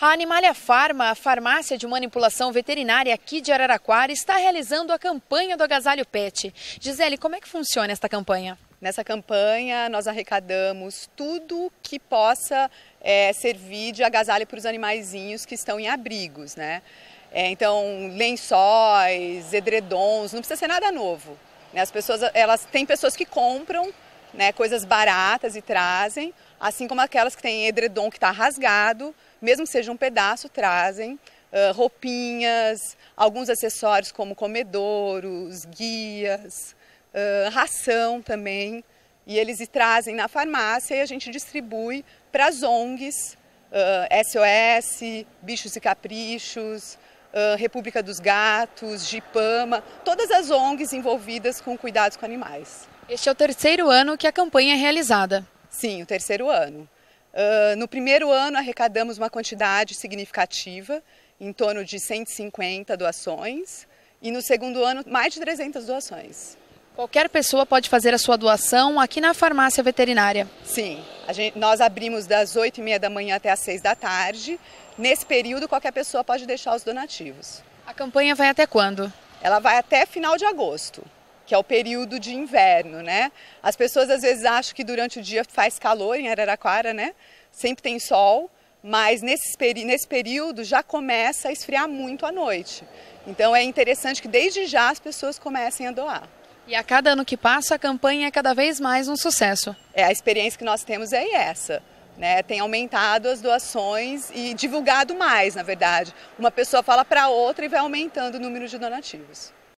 A Animalia Farma, a farmácia de manipulação veterinária aqui de Araraquara, está realizando a campanha do agasalho pet. Gisele, como é que funciona esta campanha? Nessa campanha, nós arrecadamos tudo que possa é, servir de agasalho para os animaizinhos que estão em abrigos, né? É, então, lençóis, edredons, não precisa ser nada novo. Né? As pessoas, elas tem pessoas que compram né, coisas baratas e trazem, assim como aquelas que têm edredom que está rasgado, mesmo que seja um pedaço, trazem. Uh, roupinhas, alguns acessórios como comedouros, guias, uh, ração também. E eles trazem na farmácia e a gente distribui para as ONGs, uh, SOS, Bichos e Caprichos, República dos Gatos, Gipama, todas as ONGs envolvidas com cuidados com animais. Este é o terceiro ano que a campanha é realizada. Sim, o terceiro ano. Uh, no primeiro ano arrecadamos uma quantidade significativa, em torno de 150 doações, e no segundo ano mais de 300 doações. Qualquer pessoa pode fazer a sua doação aqui na farmácia veterinária. Sim, gente, nós abrimos das 8 e meia da manhã até as 6 da tarde. Nesse período, qualquer pessoa pode deixar os donativos. A campanha vai até quando? Ela vai até final de agosto, que é o período de inverno, né? As pessoas às vezes acham que durante o dia faz calor em Araraquara, né? Sempre tem sol, mas nesse, nesse período já começa a esfriar muito à noite. Então é interessante que desde já as pessoas comecem a doar. E a cada ano que passa, a campanha é cada vez mais um sucesso. É, a experiência que nós temos é essa. Né, tem aumentado as doações e divulgado mais, na verdade. Uma pessoa fala para outra e vai aumentando o número de donativos.